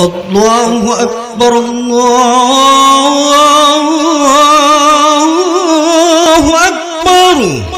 الله أكبر الله أكبر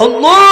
الله